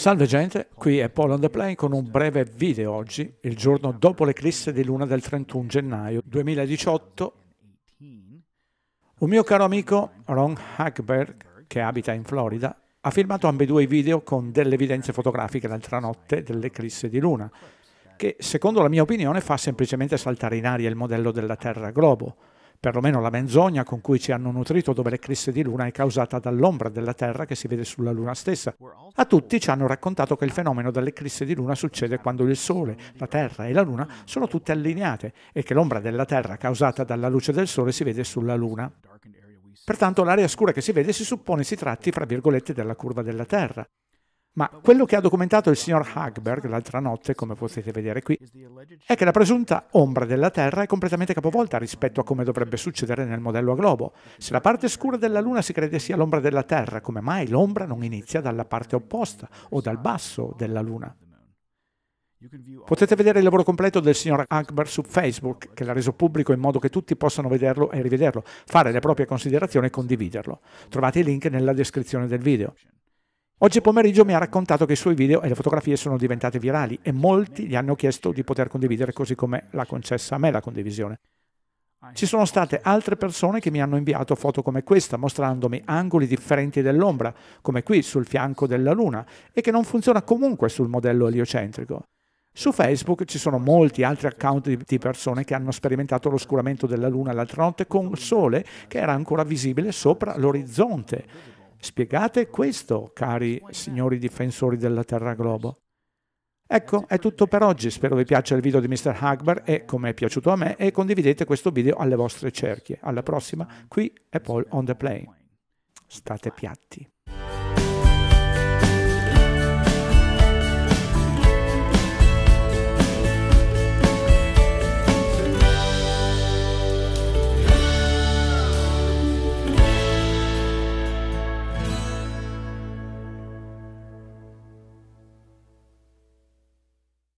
Salve gente, qui è Paul on the Plane con un breve video oggi, il giorno dopo l'eclisse di luna del 31 gennaio 2018. Un mio caro amico, Ron Hackberg, che abita in Florida, ha filmato ambedue i video con delle evidenze fotografiche l'altra notte dell'eclisse di luna, che secondo la mia opinione fa semplicemente saltare in aria il modello della Terra globo perlomeno la menzogna con cui ci hanno nutrito dove l'eclisse di luna è causata dall'ombra della Terra che si vede sulla luna stessa. A tutti ci hanno raccontato che il fenomeno dell'eclisse di luna succede quando il Sole, la Terra e la Luna sono tutte allineate e che l'ombra della Terra causata dalla luce del Sole si vede sulla Luna. Pertanto l'area scura che si vede si suppone si tratti, fra virgolette, della curva della Terra. Ma quello che ha documentato il signor Hagberg l'altra notte, come potete vedere qui, è che la presunta ombra della Terra è completamente capovolta rispetto a come dovrebbe succedere nel modello a globo. Se la parte scura della Luna si crede sia l'ombra della Terra, come mai l'ombra non inizia dalla parte opposta o dal basso della Luna? Potete vedere il lavoro completo del signor Akbar su Facebook, che l'ha reso pubblico in modo che tutti possano vederlo e rivederlo, fare le proprie considerazioni e condividerlo. Trovate i link nella descrizione del video. Oggi pomeriggio mi ha raccontato che i suoi video e le fotografie sono diventate virali e molti gli hanno chiesto di poter condividere così come l'ha concessa a me la condivisione. Ci sono state altre persone che mi hanno inviato foto come questa, mostrandomi angoli differenti dell'ombra, come qui sul fianco della Luna, e che non funziona comunque sul modello eliocentrico. Su Facebook ci sono molti altri account di persone che hanno sperimentato l'oscuramento della Luna l'altra notte con il Sole che era ancora visibile sopra l'orizzonte Spiegate questo, cari signori difensori della Terra Globo. Ecco, è tutto per oggi. Spero vi piaccia il video di Mr. Hagbar e come è piaciuto a me e condividete questo video alle vostre cerchie. Alla prossima, qui è Paul on the Plane. State piatti.